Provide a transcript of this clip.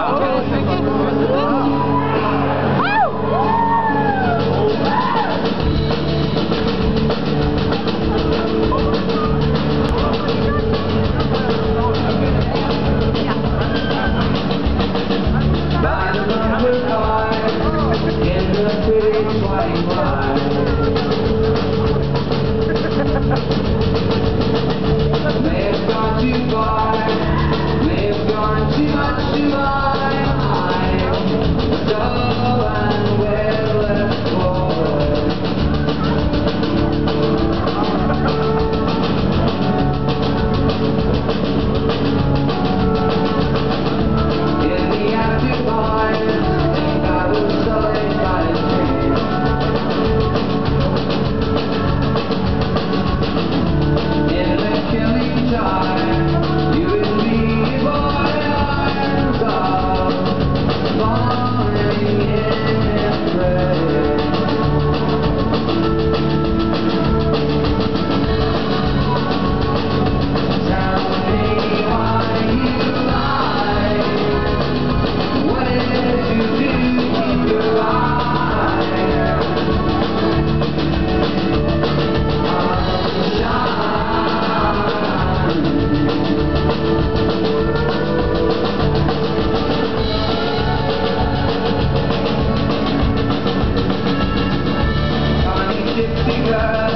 Oh, okay, Happy.